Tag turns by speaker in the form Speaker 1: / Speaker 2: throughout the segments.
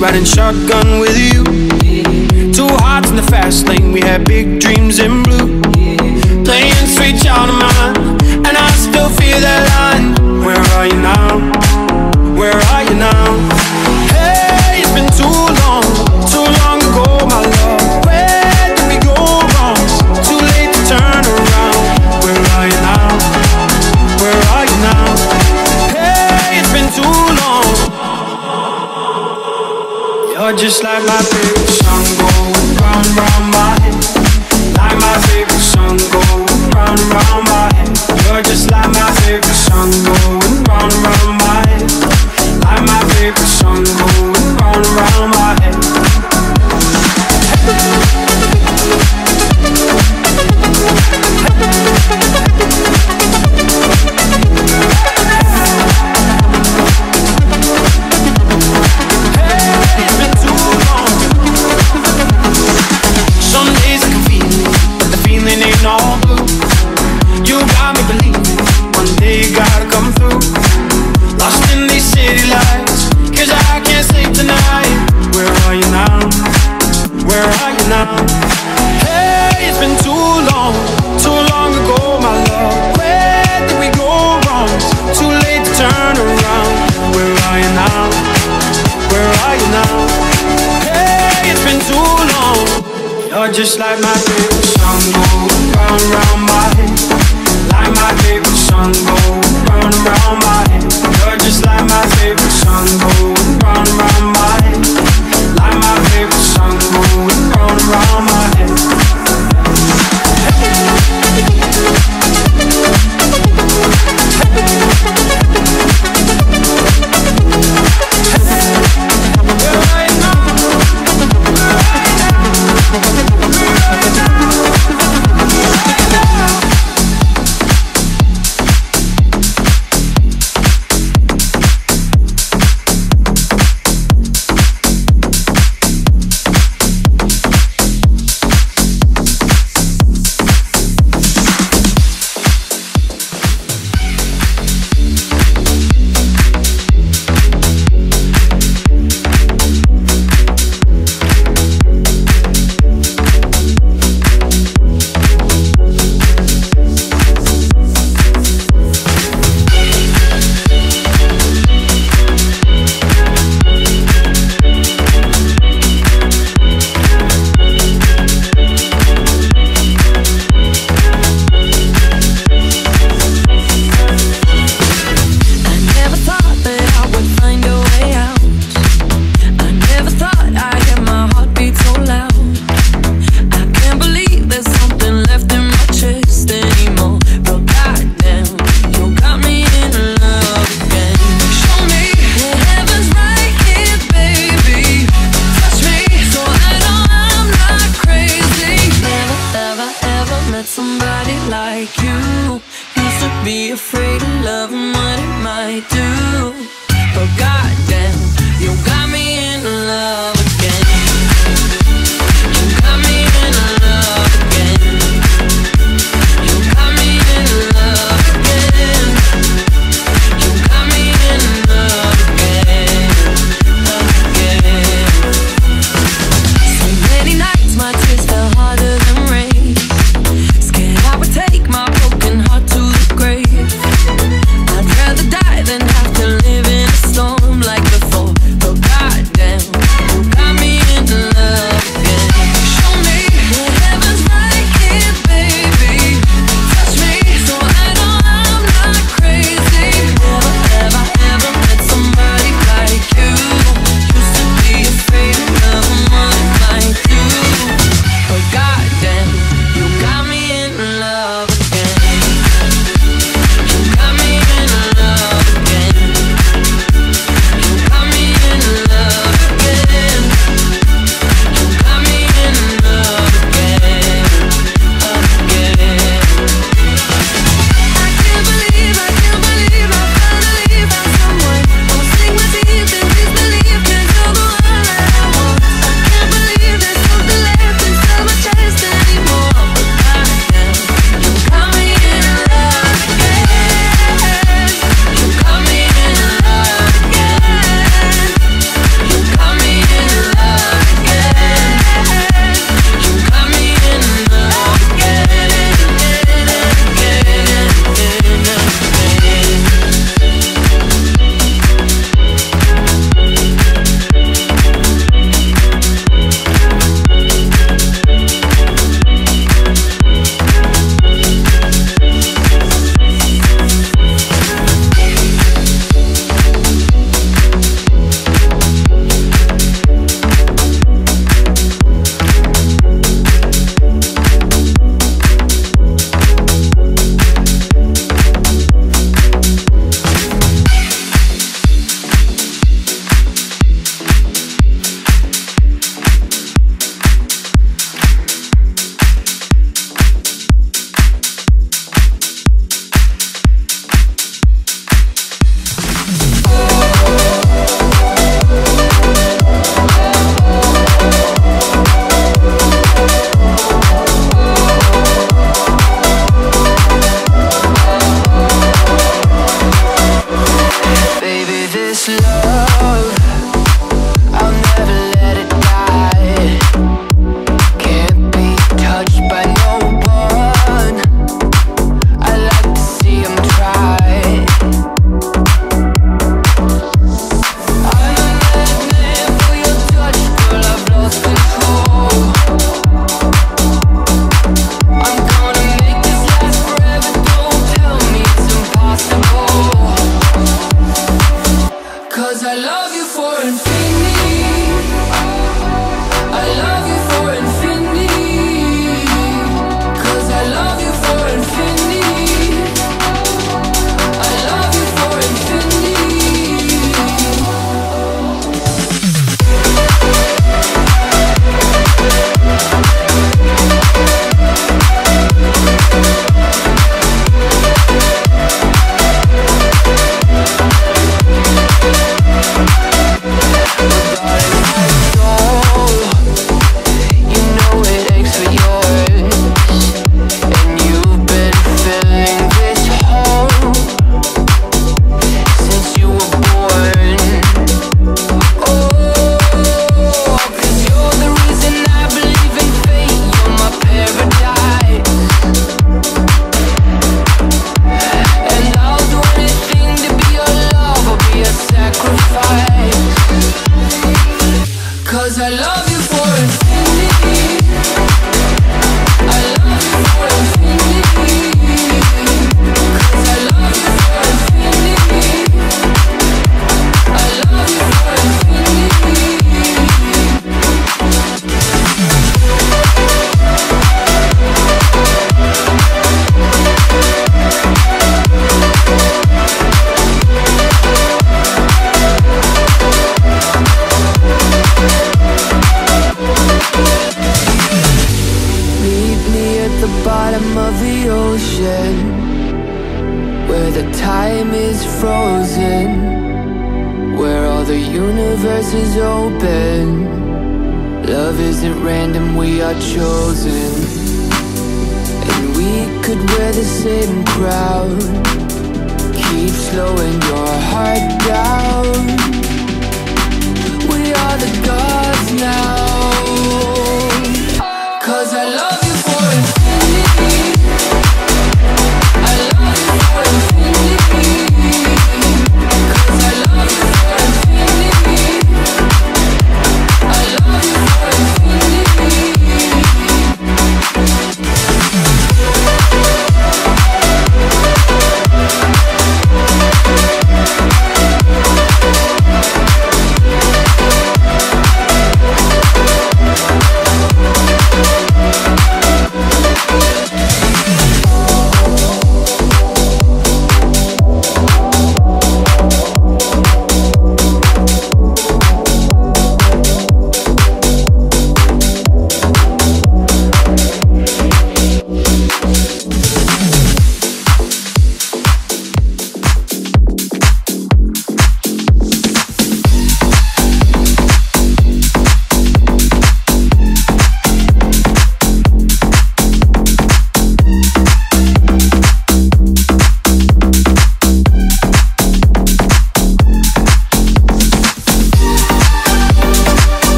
Speaker 1: riding shotgun with you. Two hearts in the fast lane, we had big dreams in blue. Playing sweet child of mine, and I still feel that line. Where are you now? Where are you now? Hey, it's been too long. just like my favorite song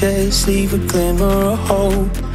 Speaker 2: chest
Speaker 3: leave a glimmer of hope.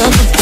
Speaker 4: love